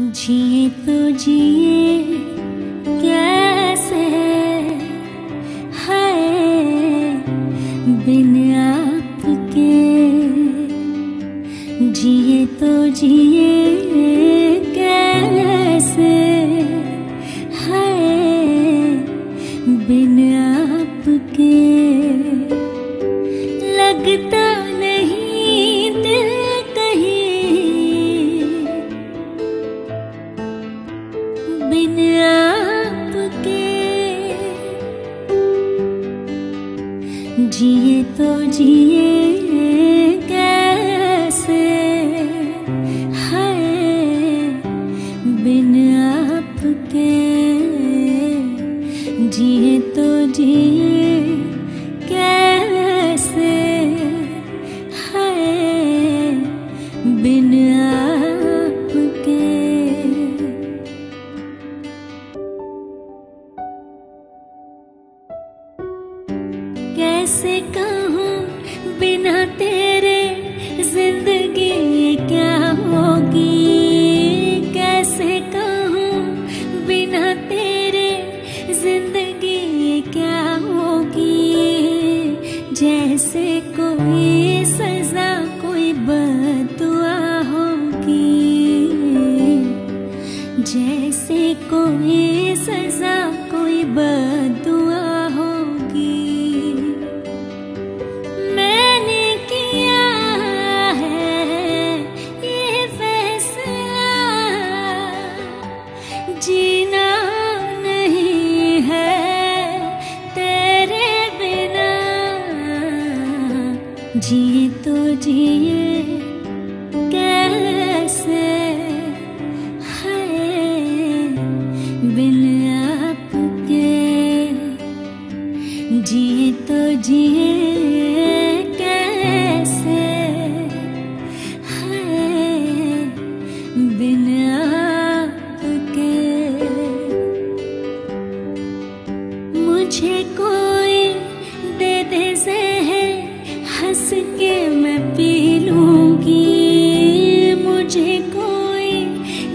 जिए तो जिए कैसे है बिन आपके? जिए तो जिए कैसे है बिन आपके? लगता जिए तो जिए कैसे कहूँ बिना तेरे ज़िंदगी क्या होगी? कैसे कहूँ बिना तेरे ज़िंदगी क्या होगी? जैसे कोई सजा, कोई बदुआ होगी। जैसे कोई सजा, कोई बदुआ जिए तो जिए कैसे है बिन आपके? जिए तो जिए।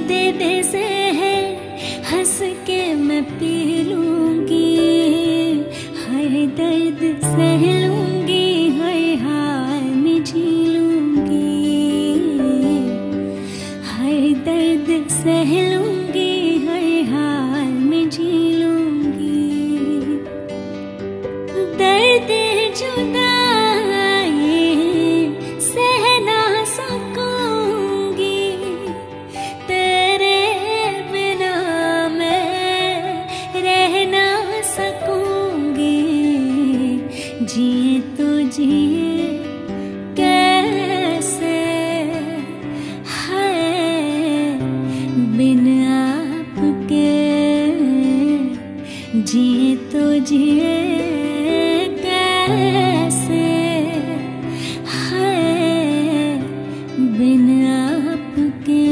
दे दे जहर हंस के मैं पी लूँगी। हर दर्द सह जिए तो जिए कैसे है बिन आपके?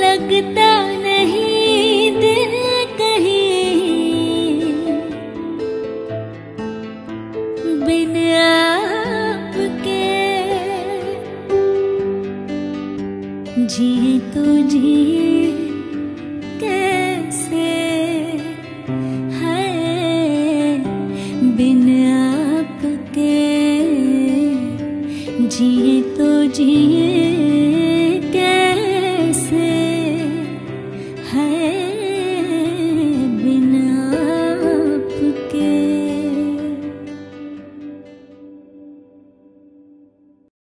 लगता नहीं दिल कहीं बिन आपके। तो जिए कैसे जिए तो जिए